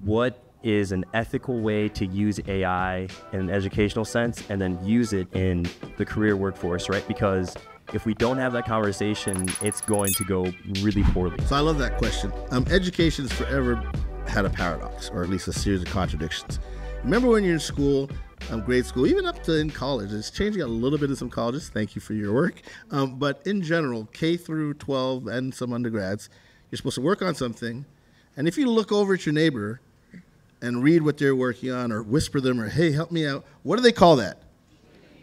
what is an ethical way to use AI in an educational sense and then use it in the career workforce, right? Because if we don't have that conversation, it's going to go really poorly. So I love that question. Um, education's forever had a paradox, or at least a series of contradictions. Remember when you're in school, um, grade school, even up to in college, it's changing a little bit in some colleges. Thank you for your work. Um, but in general, K through 12 and some undergrads, you're supposed to work on something. And if you look over at your neighbor and read what they're working on or whisper them or, hey, help me out, what do they call that?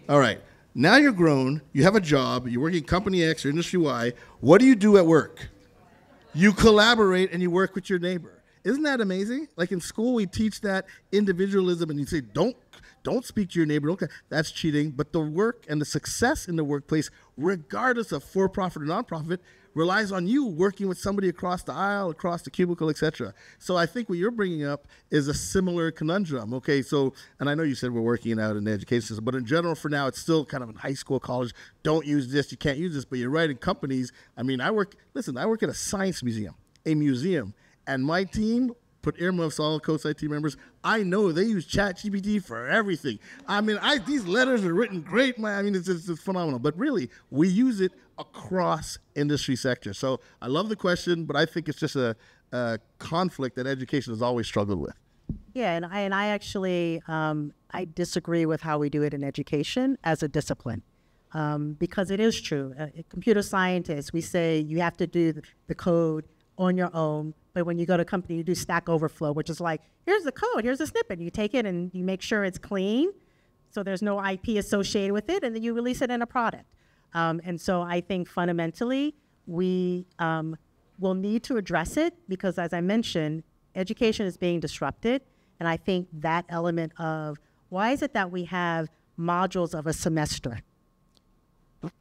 All right. Now you're grown, you have a job, you're working company X or industry Y. What do you do at work? You collaborate and you work with your neighbor. Isn't that amazing? Like in school, we teach that individualism, and you say, don't don't speak to your neighbor. Okay, that's cheating. But the work and the success in the workplace, regardless of for-profit or nonprofit, relies on you working with somebody across the aisle, across the cubicle, etc. So I think what you're bringing up is a similar conundrum. Okay, so and I know you said we're working out in the education system, but in general, for now, it's still kind of in high school, college. Don't use this. You can't use this. But you're right. In companies, I mean, I work. Listen, I work at a science museum, a museum, and my team put earmuffs all COSI team members. I know they use ChatGPT for everything. I mean, I these letters are written great. Man, I mean, it's, just it's phenomenal. But really, we use it across industry sectors. So I love the question, but I think it's just a, a conflict that education has always struggled with. Yeah, and I and I actually um, I disagree with how we do it in education as a discipline. Um, because it is true. Uh, computer scientists, we say you have to do the code on your own. But when you go to a company, you do Stack Overflow, which is like, here's the code, here's the snippet. You take it and you make sure it's clean, so there's no IP associated with it, and then you release it in a product. Um, and so I think fundamentally we um, will need to address it because, as I mentioned, education is being disrupted. And I think that element of why is it that we have modules of a semester?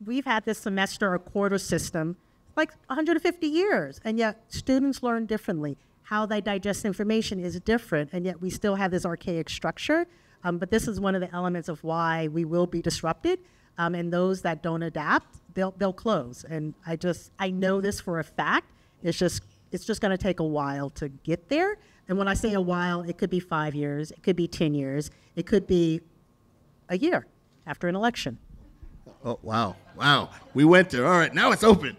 We've had this semester or quarter system like 150 years, and yet students learn differently. How they digest information is different, and yet we still have this archaic structure. Um, but this is one of the elements of why we will be disrupted. Um, and those that don't adapt, they'll they'll close. And I just I know this for a fact. It's just it's just going to take a while to get there. And when I say a while, it could be five years, it could be ten years, it could be a year after an election. Oh wow, wow! We went there. All right, now it's open.